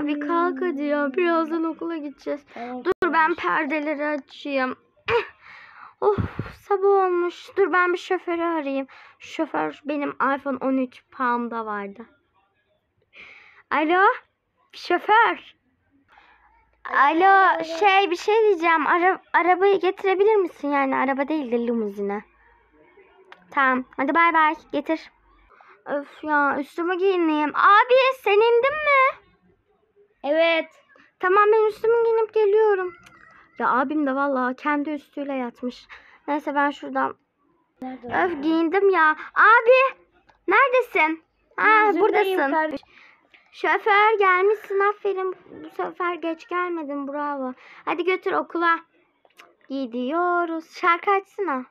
Abi kalk hadi ya. Birazdan okula gideceğiz. Tamam. Dur ben perdeleri açayım. of sabah olmuş. Dur ben bir şoförü arayayım. Şoför benim iPhone 13 Palm'da vardı. Alo? Şoför. Alo şey bir şey diyeceğim. Ara, arabayı getirebilir misin yani? Araba değil de limuzine. Tamam. Hadi bay bay. Getir. Öf ya üstümü giyineyim. Abi sen indin mi? Evet. Tamam ben üstümü giyinip geliyorum. Ya abim de vallahi kendi üstüyle yatmış. Neyse ben şuradan Nerede? öf giyindim ya. Abi neredesin? Ha buradasın. kardeşim. Şoför gelmişsin aferin. Bu sefer geç gelmedin bravo. Hadi götür okula. Gidiyoruz. Şarkı açsana.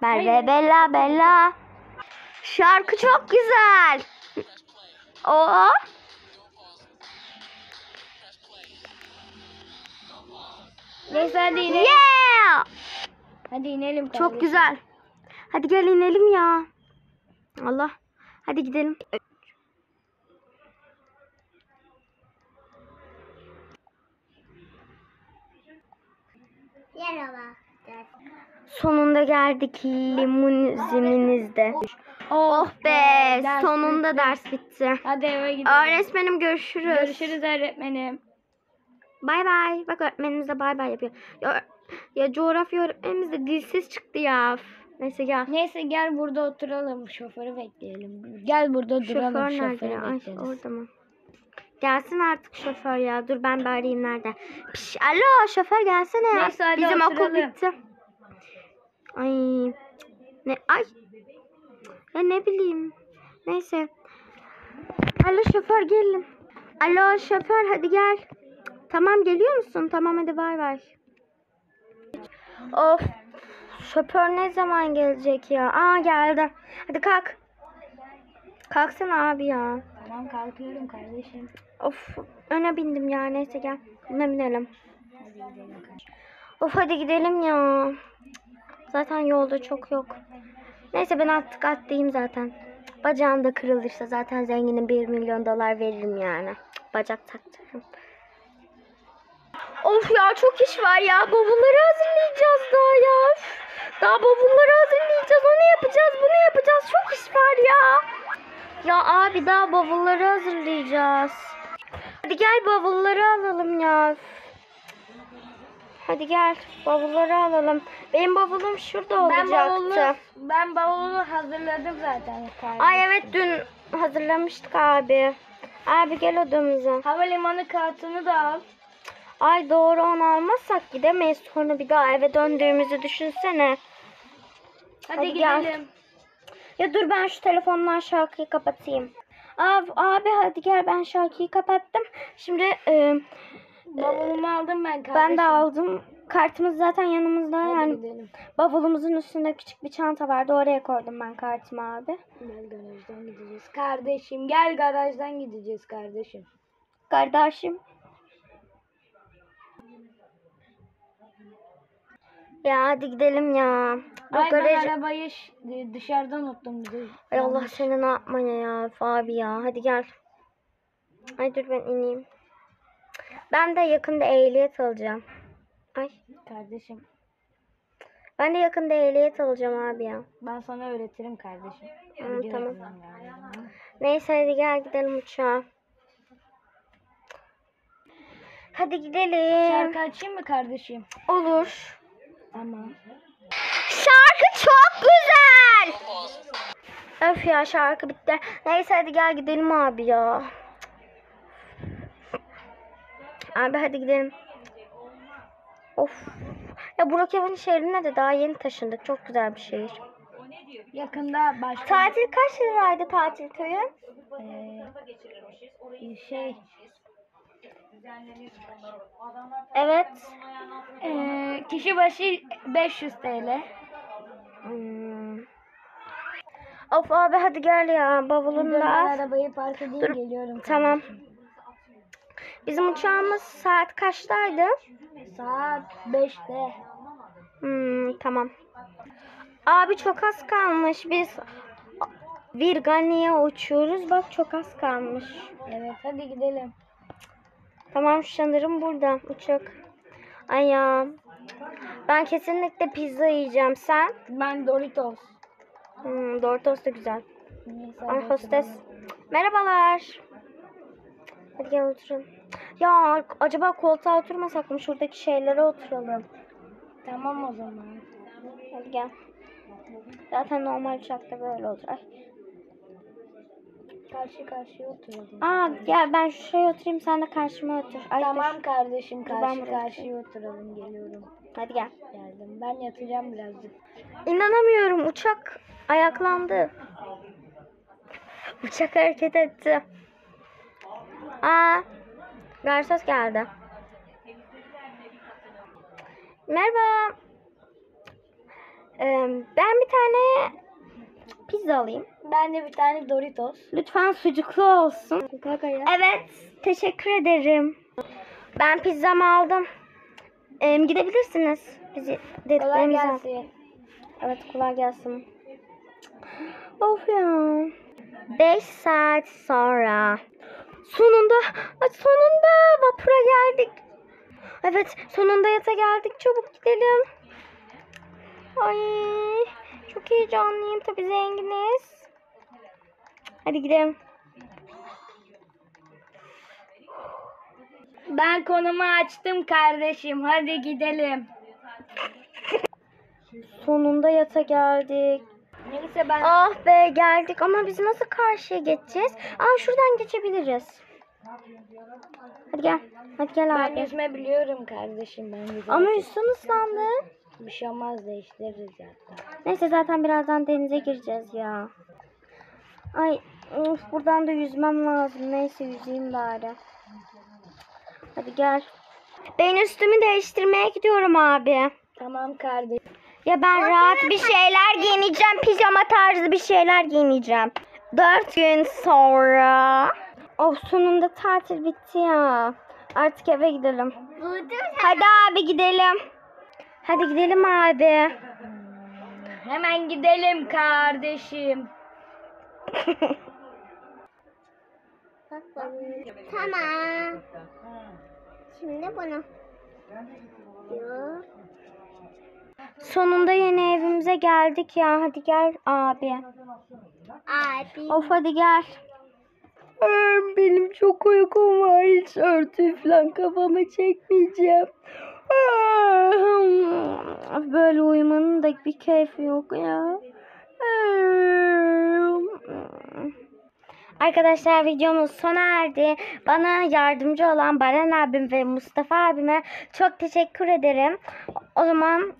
Merve Bella Bella. Şarkı çok güzel. Oo. Neyse hadi inelim. Yeah! Hadi inelim kardeşim. Çok güzel. Hadi gel inelim ya. Allah. Hadi gidelim. Merhaba. Sonunda geldik limuzinimizde. Oh be, Ders sonunda bitti. ders bitti. Hadi eve gidelim. Öğretmenim görüşürüz. Görüşürüz öğretmenim. Bay bay. Bak öğretmenimiz de bay bay yapıyor. Ya, ya coğrafya öğretmenimiz de dilsiz çıktı ya. Neyse gel. Neyse gel burada oturalım. Şoförü bekleyelim. Gel burada duralım. Şoför nerede? Şoförü? Ay, orada mı? Gelsin artık şoför ya. Dur ben bir arayayım nerede. Piş, alo şoför gelsene ya. Neyse, Bizim okul oturalım. bitti. Ay. Ne ay. Ya ne bileyim. Neyse. Alo şoför gelin. Alo şoför hadi gel. Tamam geliyor musun? Tamam hadi bay bay. Of. Şoför ne zaman gelecek ya? Aa geldi. Hadi kalk. Kalksana abi ya. Tamam kalkıyorum kardeşim. Of öne bindim ya neyse gel. Buna binelim. Hadi gidelim kardeşim. Of hadi gidelim ya. Zaten yolda çok yok. Neyse ben artık atlayayım zaten. Bacağım da kırılırsa zaten zenginin 1 milyon dolar veririm yani. Bacak taktırırım. Of ya çok iş var ya. Bavulları hazırlayacağız daha ya. Daha bavulları hazırlayacağız. Onu yapacağız, bunu yapacağız. Çok iş var ya. Ya abi daha bavulları hazırlayacağız. Hadi gel bavulları alalım ya. Hadi gel bavulları alalım. Benim bavulum şurada Ben olacaktı. bavulu, ben bavulu hazırladım zaten kardeşim. Ay evet dün hazırlamıştık abi. Abi gel odamıza. Havalimanı kartını da al. Ay doğru onu almazsak gidemeyiz. Sonra bir daha eve döndüğümüzü düşünsene. Hadi, Hadi gel. gidelim. Ya dur ben şu telefondan şarkıyı kapatayım. Abi, abi hadi gel ben şarkıyı kapattım. Şimdi e, Bavulumu aldım ben kardeşim. ben de aldım. Kartımız zaten yanımızda Hadi yani. gidelim. Bavulumuzun üstünde küçük bir çanta vardı. Oraya koydum ben kartımı abi. Gel garajdan gideceğiz. Kardeşim gel garajdan gideceğiz kardeşim. Kardeşim. Ya hadi gidelim ya. Ay ben garaj... arabayı dışarıda unuttum. Ay Allah seni ne yapmaya ya Üf abi ya. Hadi gel. Ay dur ben ineyim. Ben de yakında ehliyet alacağım. Ay. Kardeşim Ben de yakında ehliyet alacağım abi ya. ben sana öğretirim kardeşim. Hı, tamam. lazım. Neyse hadi gel gidelim uçağa. Hadi gidelim. Şarkı açayım mı kardeşim? Olur. Tamam. Şarkı çok güzel. Öf ya şarkı bitti. Neyse hadi gel gidelim abi ya. Abi hadi gidelim. Of. Ya Brookhaven şehrine de daha yeni taşındık. Çok güzel bir şehir. Yakında başka Tatil kaç liraydı tatil köyü? Ee, şey Evet. ee, kişi başı 500 TL. Hmm. Of abi hadi gel ya. Ben al. arabayı park edeyim Dur, geliyorum. tamam. kardeşim. Bizim uçağımız saat kaçtaydı? Saat 5'te. Hmm, tamam. Abi çok az kalmış. Biz Virgani'ye uçuyoruz. Bak çok az kalmış. Evet hadi gidelim. Tamam sanırım burada uçak. Ay ya. Ben kesinlikle pizza yiyeceğim. Sen? Ben Doritos. Hmm, Doritos da güzel. Neyse, Ay hadi hostes. Merhabalar. Hadi gel oturalım. Ya acaba koltuğa oturmasak mı? Şuradaki şeylere oturalım. Tamam o zaman. Hadi gel. Zaten normal uçakta böyle olur. Ay. Karşı karşıya oturalım. Aa gel ben şuraya oturayım sen de karşıma otur. Ay, tamam dur. kardeşim Dur, ben karşı buraya karşıya oturalım geliyorum. Hadi gel. Geldim. Ben yatacağım birazcık. İnanamıyorum uçak ayaklandı. Uçak hareket etti. Aa, garsos geldi. Merhaba. Ee, ben bir tane pizza alayım. Ben de bir tane Doritos. Lütfen sucuklu olsun. Evet, teşekkür ederim. Ben pizzamı aldım. Ee, gidebilirsiniz. Bizi Kolay gelsin. Evet kolay gelsin. Of ya. 5 saat sonra. Sonunda, sonunda vapura geldik. Evet sonunda yata geldik. Çabuk gidelim. Ay çok heyecanlıyım. Tabii zenginiz. Hadi gidelim. Ben konumu açtım kardeşim. Hadi gidelim. Sonunda yata geldik. Neyse ben Ah be geldik ama biz nasıl karşıya geçeceğiz? Aa şuradan geçebiliriz. Hadi gel. Hadi gel ben abi. yüzme biliyorum kardeşim. Ben güzel. Ama üstün ıslandı. Bir şey olmaz değiştiririz zaten. Neyse zaten birazdan denize gireceğiz ya. Ay of, buradan da yüzmem lazım. Neyse yüzeyim bari. Hadi gel. Ben üstümü değiştirmeye gidiyorum abi. Tamam kardeşim. Ya ben rahat bir şeyler giyineceğim. Pijama tarzı bir şeyler giyineceğim. Dört gün sonra. Of sonunda tatil bitti ya. Artık eve gidelim. Hadi abi gidelim. Hadi gidelim abi. Hemen gidelim kardeşim. Tamam. Şimdi bunu. Sonunda yeni evimize geldik ya. Hadi gel abi. Abi. Of hadi gel. Benim çok uykum var. Hiç örtü falan kafama çekmeyeceğim. Böyle uyumanın da bir keyfi yok ya. Arkadaşlar videomuz sona erdi. Bana yardımcı olan Baran abim ve Mustafa abime çok teşekkür ederim. O zaman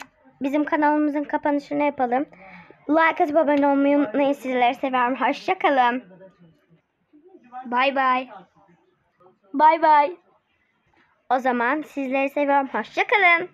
bizim kanalımızın kapanışını yapalım. Like atıp abone olmayı unutmayın. Sizleri seviyorum. Hoşçakalın. Bay bay. Bay bay. O zaman sizleri seviyorum. Hoşçakalın.